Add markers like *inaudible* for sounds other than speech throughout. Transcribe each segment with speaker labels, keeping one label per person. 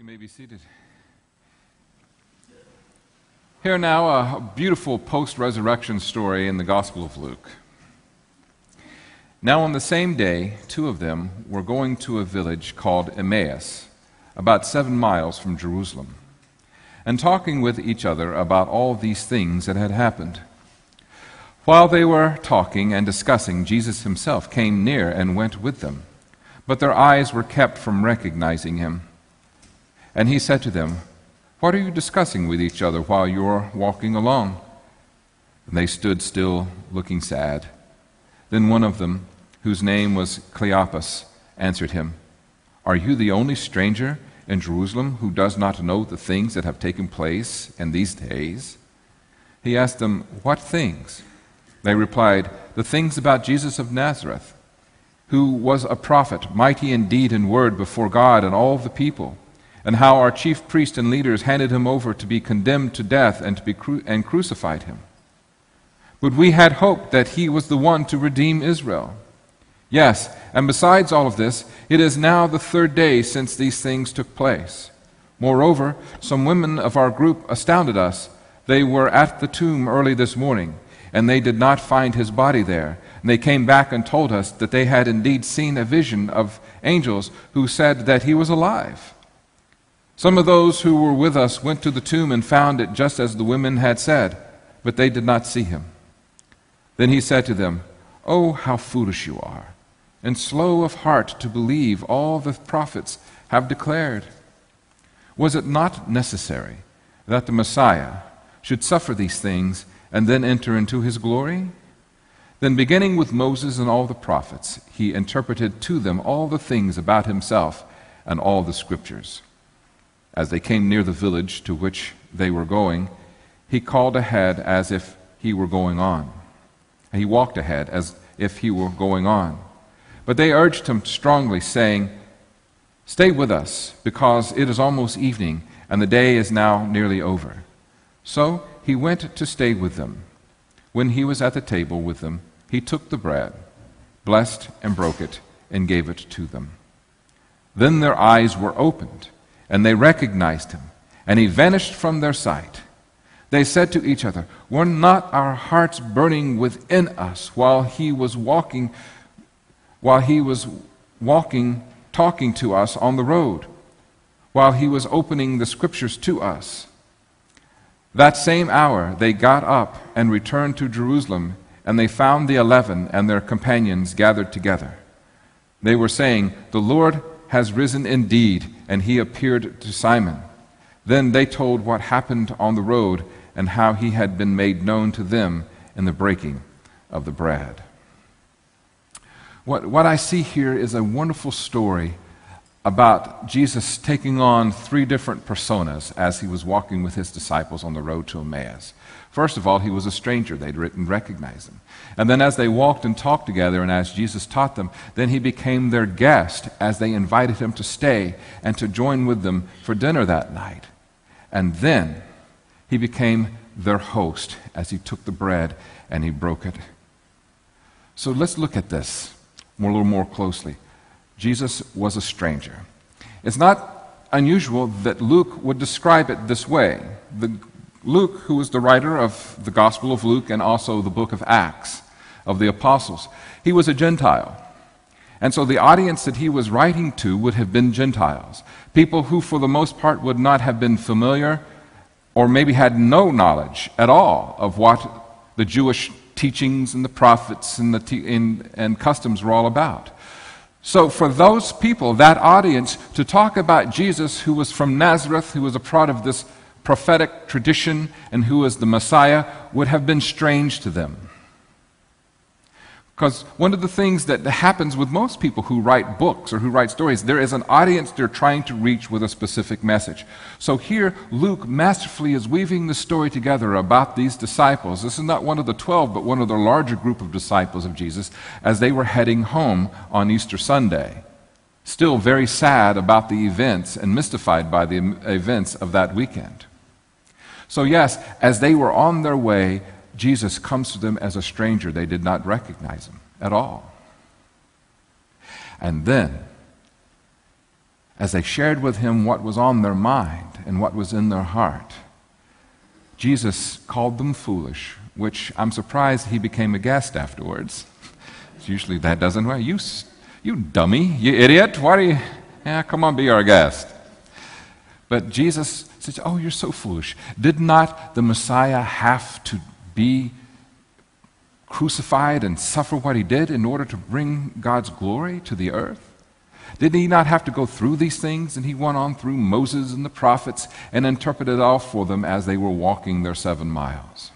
Speaker 1: You may be seated. Here now, a beautiful post resurrection story in the Gospel of Luke. Now, on the same day, two of them were going to a village called Emmaus, about seven miles from Jerusalem, and talking with each other about all these things that had happened. While they were talking and discussing, Jesus himself came near and went with them, but their eyes were kept from recognizing him. And he said to them, What are you discussing with each other while you are walking along? And they stood still, looking sad. Then one of them, whose name was Cleopas, answered him, Are you the only stranger in Jerusalem who does not know the things that have taken place in these days? He asked them, What things? They replied, The things about Jesus of Nazareth, who was a prophet, mighty in deed and word before God and all the people and how our chief priests and leaders handed him over to be condemned to death and, to be cru- and crucified him. But we had hoped that he was the one to redeem Israel. Yes, and besides all of this, it is now the third day since these things took place. Moreover, some women of our group astounded us. They were at the tomb early this morning, and they did not find his body there. And they came back and told us that they had indeed seen a vision of angels who said that he was alive. Some of those who were with us went to the tomb and found it just as the women had said, but they did not see him. Then he said to them, Oh, how foolish you are, and slow of heart to believe all the prophets have declared. Was it not necessary that the Messiah should suffer these things and then enter into his glory? Then, beginning with Moses and all the prophets, he interpreted to them all the things about himself and all the scriptures. As they came near the village to which they were going, he called ahead as if he were going on. He walked ahead as if he were going on. But they urged him strongly, saying, Stay with us, because it is almost evening, and the day is now nearly over. So he went to stay with them. When he was at the table with them, he took the bread, blessed and broke it, and gave it to them. Then their eyes were opened and they recognized him, and he vanished from their sight. They said to each other, Were not our hearts burning within us while he was walking, while he was walking, talking to us on the road, while he was opening the scriptures to us? That same hour they got up and returned to Jerusalem, and they found the eleven and their companions gathered together. They were saying, The Lord has risen indeed, and he appeared to Simon. Then they told what happened on the road and how he had been made known to them in the breaking of the bread. What, what I see here is a wonderful story about Jesus taking on three different personas as he was walking with his disciples on the road to Emmaus. First of all, he was a stranger. They didn't recognize him. And then, as they walked and talked together, and as Jesus taught them, then he became their guest as they invited him to stay and to join with them for dinner that night. And then he became their host as he took the bread and he broke it. So let's look at this a little more closely. Jesus was a stranger. It's not unusual that Luke would describe it this way. The Luke, who was the writer of the Gospel of Luke and also the book of Acts of the apostles, he was a Gentile. And so the audience that he was writing to would have been Gentiles, people who, for the most part, would not have been familiar or maybe had no knowledge at all of what the Jewish teachings and the prophets and, the te- and, and customs were all about. So, for those people, that audience, to talk about Jesus, who was from Nazareth, who was a part of this prophetic tradition and who is the Messiah would have been strange to them. Because one of the things that happens with most people who write books or who write stories, there is an audience they're trying to reach with a specific message. So here, Luke masterfully is weaving the story together about these disciples. This is not one of the twelve, but one of the larger group of disciples of Jesus as they were heading home on Easter Sunday still very sad about the events and mystified by the events of that weekend. So, yes, as they were on their way, Jesus comes to them as a stranger. They did not recognize him at all. And then, as they shared with him what was on their mind and what was in their heart, Jesus called them foolish, which I'm surprised he became a guest afterwards. *laughs* Usually that doesn't work. You, you dummy, you idiot. Why do you? Yeah, come on, be our guest. But Jesus says, Oh, you're so foolish. Did not the Messiah have to be crucified and suffer what he did in order to bring God's glory to the earth? Did he not have to go through these things? And he went on through Moses and the prophets and interpreted all for them as they were walking their seven miles.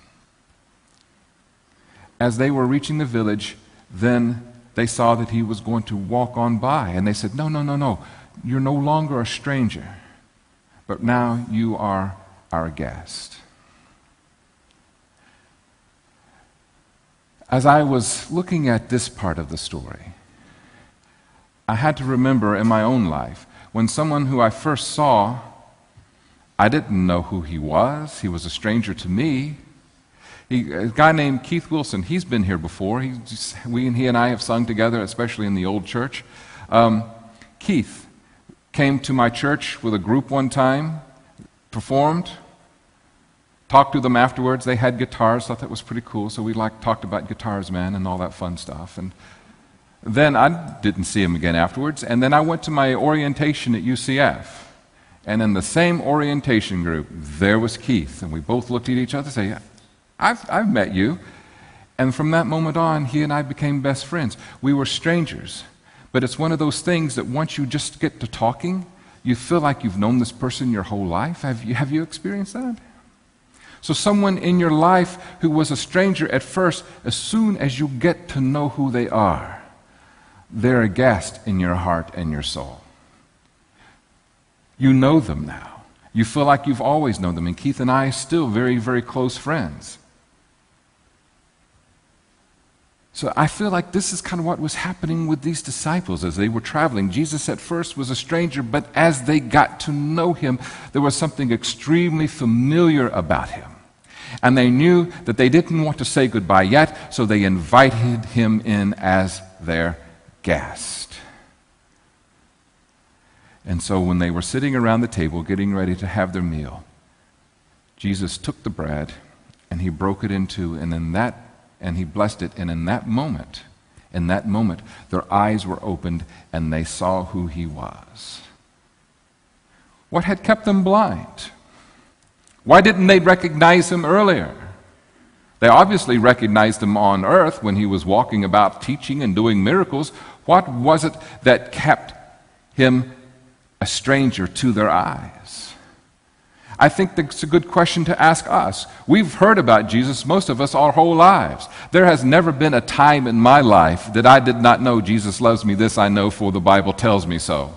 Speaker 1: As they were reaching the village, then they saw that he was going to walk on by. And they said, No, no, no, no. You're no longer a stranger, but now you are our guest. As I was looking at this part of the story, I had to remember in my own life when someone who I first saw, I didn't know who he was, he was a stranger to me. He, a guy named Keith Wilson, he's been here before. He, we and he and I have sung together, especially in the old church. Um, Keith came to my church with a group one time, performed, talked to them afterwards. They had guitars, thought that was pretty cool, so we like talked about guitars, man, and all that fun stuff. And then I didn't see him again afterwards, and then I went to my orientation at UCF. And in the same orientation group, there was Keith, and we both looked at each other and say, I've, I've met you. And from that moment on, he and I became best friends. We were strangers. But it's one of those things that once you just get to talking, you feel like you've known this person your whole life. Have you, have you experienced that? So, someone in your life who was a stranger at first, as soon as you get to know who they are, they're a guest in your heart and your soul. You know them now. You feel like you've always known them. And Keith and I are still very, very close friends. So I feel like this is kind of what was happening with these disciples as they were traveling. Jesus at first was a stranger, but as they got to know him, there was something extremely familiar about him. And they knew that they didn't want to say goodbye yet, so they invited him in as their guest. And so when they were sitting around the table getting ready to have their meal, Jesus took the bread and he broke it into, and in that and he blessed it. And in that moment, in that moment, their eyes were opened and they saw who he was. What had kept them blind? Why didn't they recognize him earlier? They obviously recognized him on earth when he was walking about teaching and doing miracles. What was it that kept him a stranger to their eyes? I think that's a good question to ask us. We've heard about Jesus, most of us, our whole lives. There has never been a time in my life that I did not know Jesus loves me. This I know, for the Bible tells me so.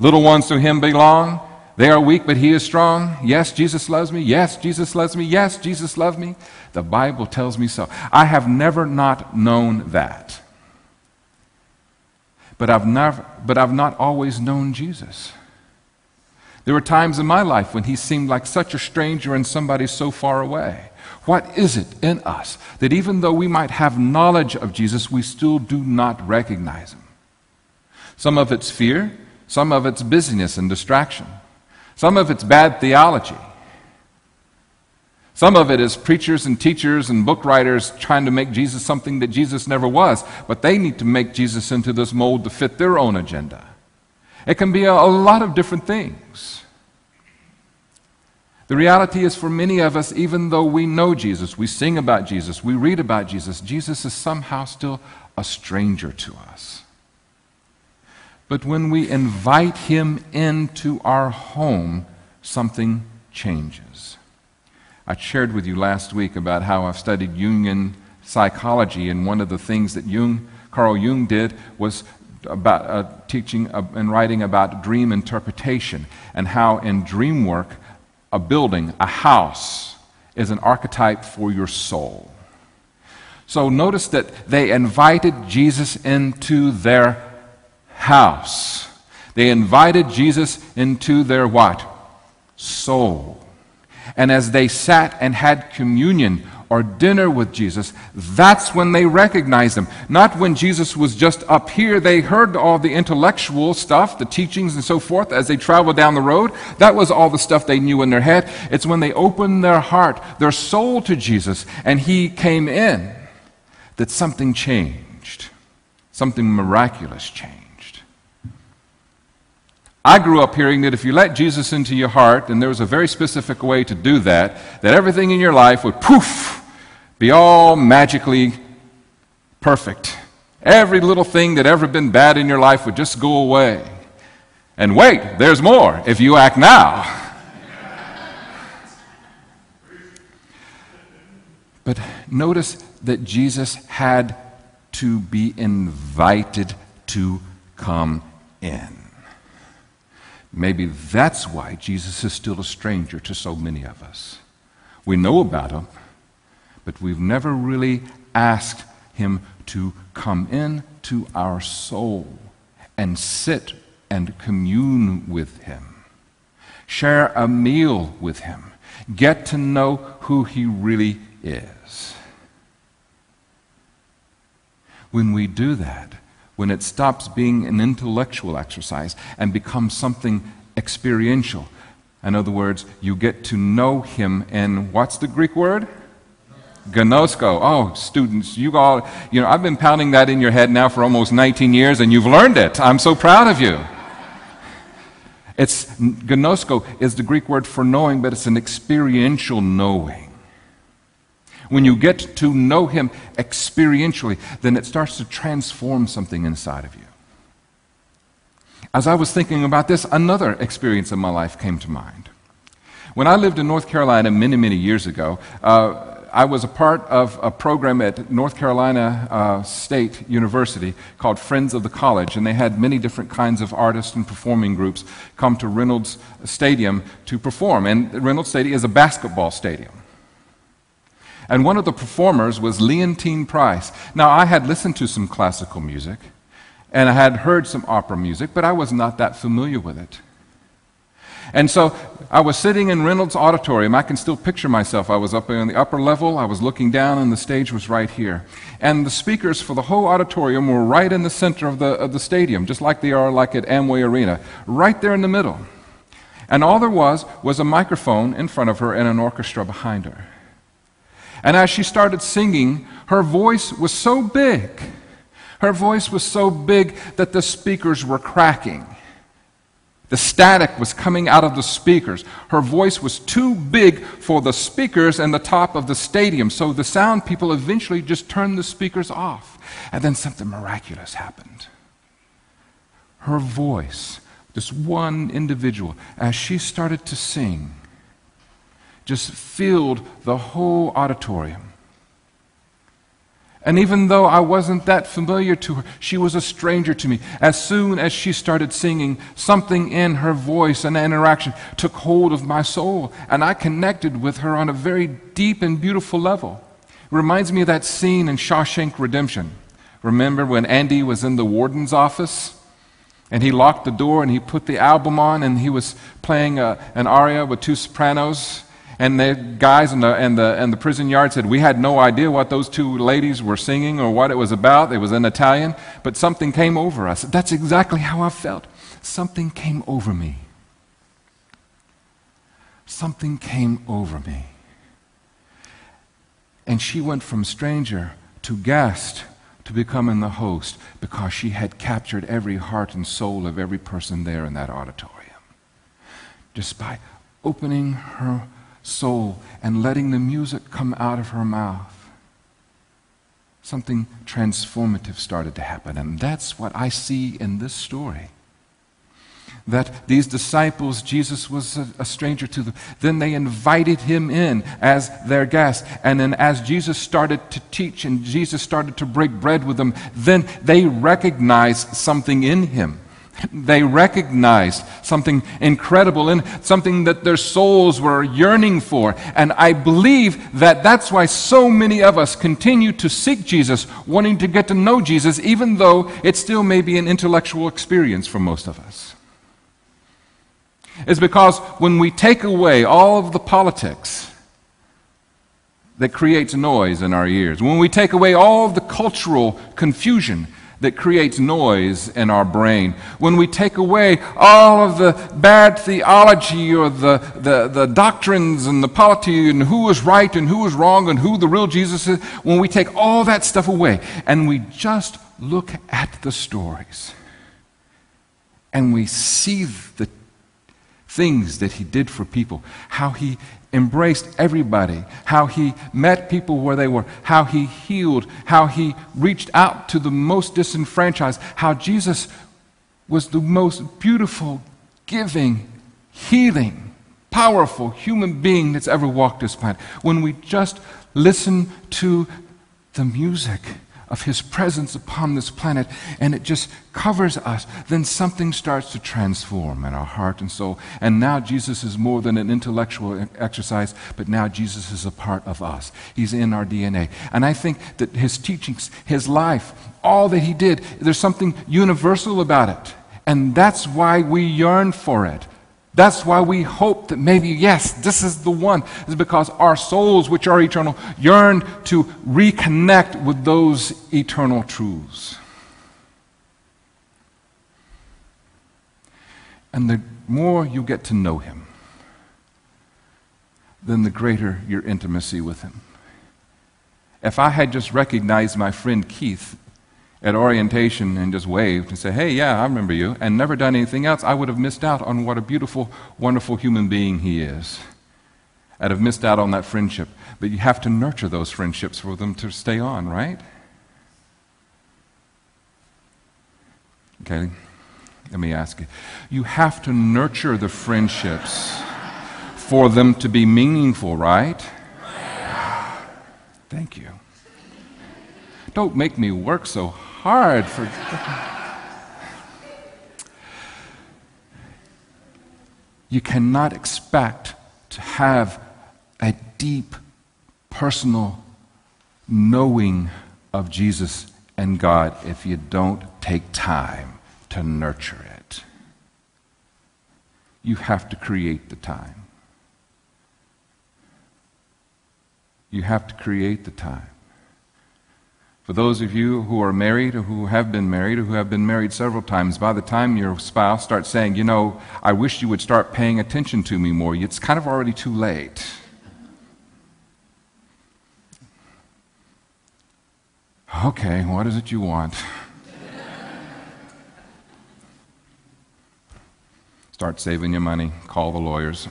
Speaker 1: Little ones to him belong. They are weak, but he is strong. Yes, Jesus loves me. Yes, Jesus loves me. Yes, Jesus loves me. The Bible tells me so. I have never not known that. But I've, never, but I've not always known Jesus. There were times in my life when he seemed like such a stranger and somebody so far away. What is it in us that even though we might have knowledge of Jesus, we still do not recognize him? Some of it's fear, some of it's busyness and distraction, some of it's bad theology. Some of it is preachers and teachers and book writers trying to make Jesus something that Jesus never was, but they need to make Jesus into this mold to fit their own agenda. It can be a, a lot of different things. The reality is, for many of us, even though we know Jesus, we sing about Jesus, we read about Jesus, Jesus is somehow still a stranger to us. But when we invite him into our home, something changes. I shared with you last week about how I've studied Jungian psychology, and one of the things that Jung, Carl Jung did was about uh, teaching uh, and writing about dream interpretation and how in dream work, a building, a house, is an archetype for your soul. So notice that they invited Jesus into their house. They invited Jesus into their what? Soul. And as they sat and had communion or dinner with Jesus, that's when they recognized him. Not when Jesus was just up here. They heard all the intellectual stuff, the teachings and so forth as they traveled down the road. That was all the stuff they knew in their head. It's when they opened their heart, their soul to Jesus, and he came in that something changed. Something miraculous changed. I grew up hearing that if you let Jesus into your heart, and there was a very specific way to do that, that everything in your life would poof, be all magically perfect. Every little thing that ever been bad in your life would just go away. And wait, there's more if you act now. *laughs* but notice that Jesus had to be invited to come in. Maybe that's why Jesus is still a stranger to so many of us. We know about him, but we've never really asked him to come in to our soul and sit and commune with him, share a meal with him, get to know who he really is. When we do that, when it stops being an intellectual exercise and becomes something experiential. In other words, you get to know him and what's the Greek word? Gnosko. Oh, students, you all, you know, I've been pounding that in your head now for almost 19 years and you've learned it. I'm so proud of you. It's gnosko is the Greek word for knowing, but it's an experiential knowing. When you get to know Him experientially, then it starts to transform something inside of you. As I was thinking about this, another experience of my life came to mind. When I lived in North Carolina many, many years ago, uh, I was a part of a program at North Carolina uh, State University called Friends of the College, and they had many different kinds of artists and performing groups come to Reynolds Stadium to perform. And Reynolds Stadium is a basketball stadium. And one of the performers was Leontyne Price. Now, I had listened to some classical music and I had heard some opera music, but I was not that familiar with it. And so I was sitting in Reynolds Auditorium. I can still picture myself. I was up on the upper level. I was looking down, and the stage was right here. And the speakers for the whole auditorium were right in the center of the, of the stadium, just like they are like at Amway Arena, right there in the middle. And all there was was a microphone in front of her and an orchestra behind her. And as she started singing, her voice was so big. Her voice was so big that the speakers were cracking. The static was coming out of the speakers. Her voice was too big for the speakers and the top of the stadium. So the sound people eventually just turned the speakers off. And then something miraculous happened. Her voice, this one individual, as she started to sing, just filled the whole auditorium. And even though I wasn't that familiar to her, she was a stranger to me. As soon as she started singing, something in her voice and interaction took hold of my soul, and I connected with her on a very deep and beautiful level. It reminds me of that scene in Shawshank Redemption. Remember when Andy was in the warden's office? And he locked the door and he put the album on and he was playing a, an aria with two sopranos. And the guys in the, in, the, in the prison yard said, We had no idea what those two ladies were singing or what it was about. It was in Italian, but something came over us. That's exactly how I felt. Something came over me. Something came over me. And she went from stranger to guest to becoming the host because she had captured every heart and soul of every person there in that auditorium. Just by opening her soul and letting the music come out of her mouth, something transformative started to happen. And that's what I see in this story. That these disciples, Jesus was a, a, stranger to them. Then they invited him in as their guest. And then, as Jesus started to teach and Jesus started to break bread with them, then they recognized something in him. They recognized something incredible and something that their souls were yearning for. And I believe that that's why so many of us continue to seek Jesus, wanting to get to know Jesus, even though it still may be an intellectual experience for most of us. It's because when we take away all of the politics, that creates noise in our ears, when we take away all of the cultural confusion that creates noise in our brain, when we take away all of the bad theology or the, the, the doctrines and the polity and who is right and who is wrong and who the real Jesus is, when we take all that stuff away and we just look at the stories and we see the things that he did for people, how he embraced everybody, how he met people where they were, how he healed, how he reached out to the most disenfranchised, how Jesus was the most beautiful, giving, healing, powerful human being that's ever walked this planet. When we just listen to the music, of His presence upon this planet and it just covers us, then something starts to transform in our heart and soul. And now Jesus is more than an intellectual exercise, but now Jesus is a part of us. He's in our DNA. And I think that His teachings, His life, all that He did, there's something universal about it. And that's why we yearn for it. That's why we hope that maybe, yes, this is the one, is because our souls, which are eternal, yearn to reconnect with those eternal truths. And the more you get to know Him, then the greater your intimacy with Him. If I had just recognized my friend Keith at orientation and just waved and said, Hey, yeah, I remember you, and never done anything else, I would have missed out on what a beautiful, wonderful human being he is. I'd have missed out on that friendship. But you have to nurture those friendships for them to stay on, right? Okay, let me ask you. You have to nurture the friendships for them to be meaningful, right? Thank you. Don't make me work so hard for. you cannot expect to have a deep personal knowing of Jesus and God if you don't take time to nurture it. You have to create the time. You have to create the time. For those of you who are married or who have been married or who have been married several times, by the time your spouse starts saying, you know, I wish you would start paying attention to me more, it's kind of already too late. Okay, what is it you want? *laughs* Start saving your money, call the lawyers.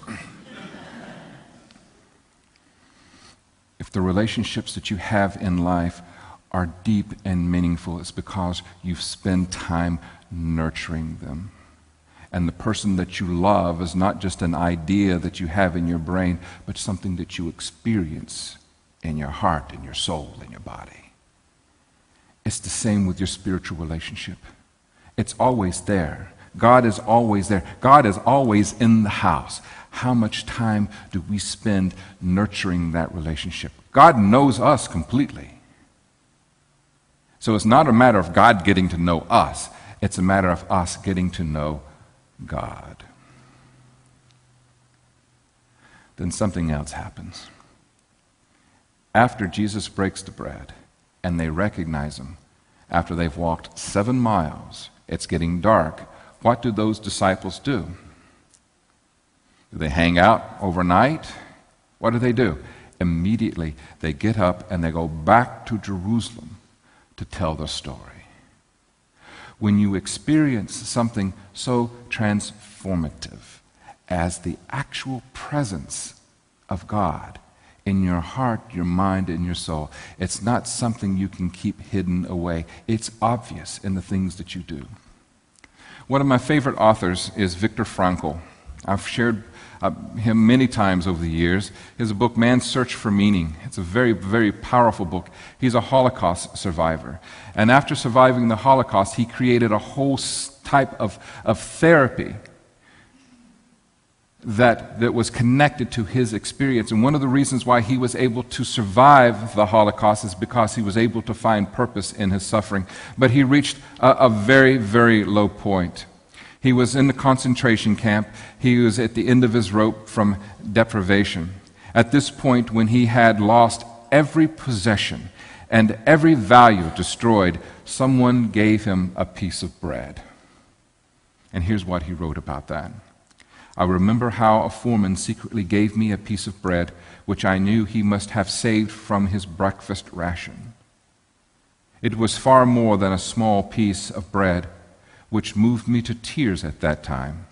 Speaker 1: if the relationships that you have in life are deep and meaningful, it's because you've spent time nurturing them. And the person that you love is not just an idea that you have in your brain, but something that you experience in your heart, in your soul, in your body. It's the same with your spiritual relationship. It's always there. God is always there. God is always in the house. How much time do we spend nurturing that relationship? God knows us completely. So it's not a matter of God getting to know us, it's a matter of us getting to know God. Then something else happens. After Jesus breaks the bread and they recognize him, after they've walked seven miles, it's getting dark, what do those disciples do? Do they hang out overnight? What do they do? Immediately, they get up and they go back to Jerusalem to tell the story. When you experience something so transformative as the actual presence of God in your heart, your mind, and your soul, it's not something you can keep hidden away. It's obvious in the things that you do. One of my favorite authors is Viktor Frankl. I've shared uh, him many times over the years. His book, Man's Search for Meaning. It's a very, very powerful book. He's a Holocaust survivor. And after surviving the Holocaust, he created a whole type of, of therapy that, that was connected to his experience. And one of the reasons why he was able to survive the Holocaust is because he was able to find purpose in his suffering. But he reached a, a very, very low point. He was in the concentration camp. He was at the end of his rope from deprivation. At this point, when he had lost every possession and every value destroyed, someone gave him a piece of bread. And here's what he wrote about that. I remember how a foreman secretly gave me a piece of bread, which I knew he must have saved from his breakfast ration. It was far more than a small piece of bread, which moved me to tears at that time.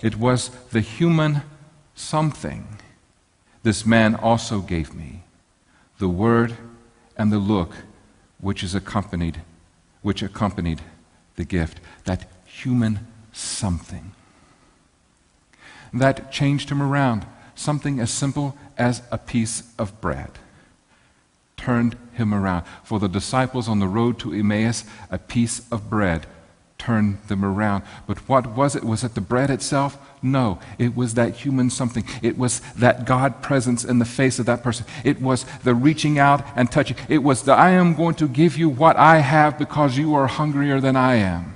Speaker 1: It was the human something this man also gave me, the word and the look which is accompanied, which accompanied the gift, that human something. That changed him around. Something as simple as a piece of bread turned him around. For the disciples on the road to Emmaus, a piece of bread turned them around. But what was it? Was it the bread itself? No, it was that human something. It was that God presence in the face of that person. It was the reaching out and touching. It was the I am going to give you what I have because you are hungrier than I am.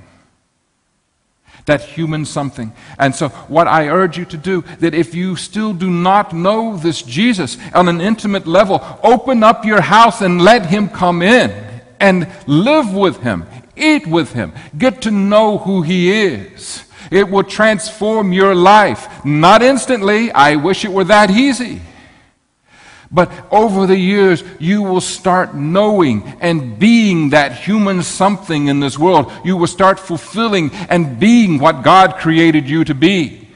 Speaker 1: That human something. And so, what I urge you to do, that if you still do not know this Jesus on an intimate level, open up your house and let him come in and live with him, eat with him, get to know who he is. It will transform your life. Not instantly. I wish it were that easy. But over the years, you will start knowing and being that human something in this world. You will start fulfilling and being what God created you to be.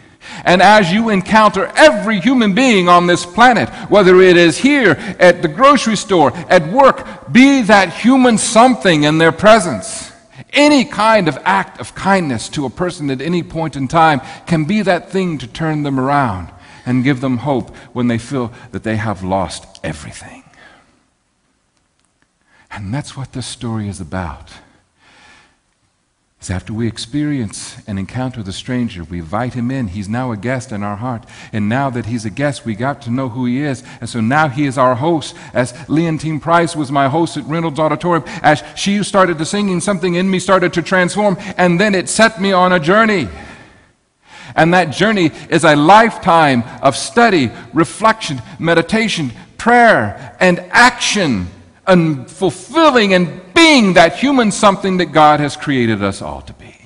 Speaker 1: And as you encounter every human being on this planet, whether it is here, at the grocery store, at work, be that human something in their presence. Any kind of act of kindness to a person at any point in time can be that thing to turn them around and give them hope when they feel that they have lost everything. And that's what this story is about is after we experience and encounter the stranger, we invite him in. He's now a guest in our heart. And now that he's a guest, we got to know who he is. And so now he is our host. As Leontyne Price was my host at Reynolds Auditorium, as she started to singing, something in me started to transform. And then it set me on a journey. And that journey is a lifetime of study, reflection, meditation, prayer, and action, and fulfilling and being that human something that God has created us all to be.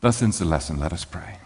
Speaker 1: Thus ends the lesson. Let us pray.